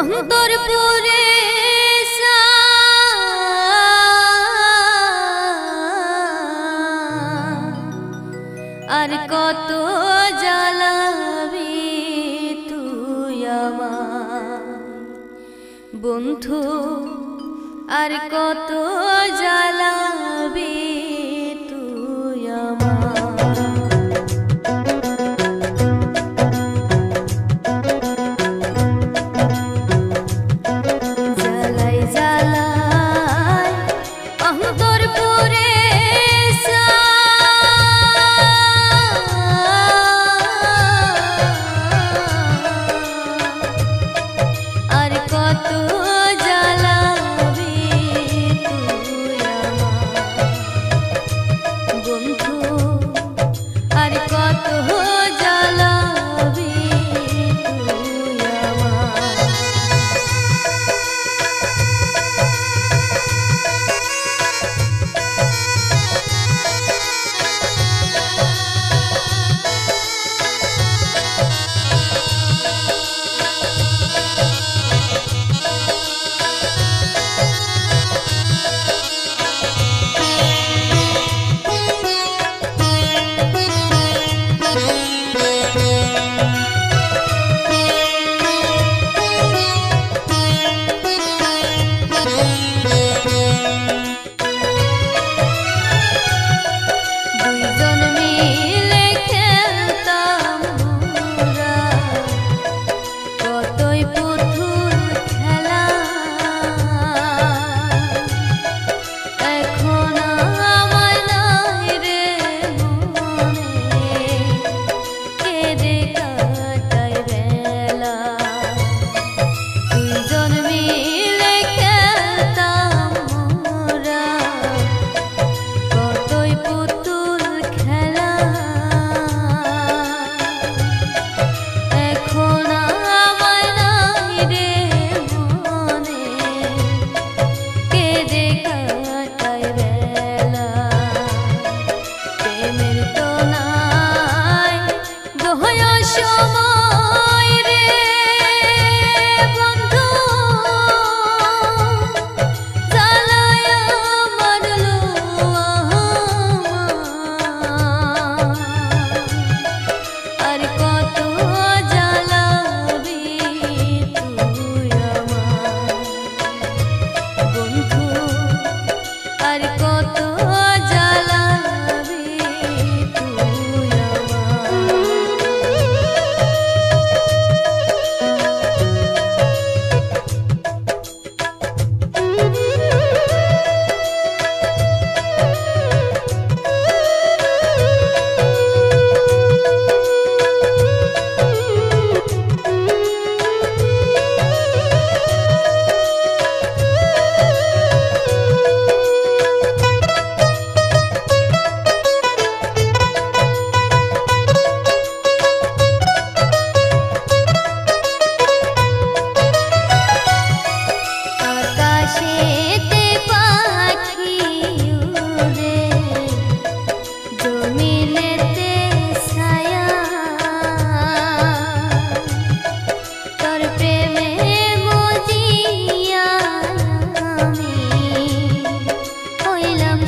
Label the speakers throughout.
Speaker 1: অন্তর পুরে আর কত জ্বালাবি তুই আমার বন্ধু আর কত জ্বালাবি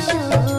Speaker 1: Thank you.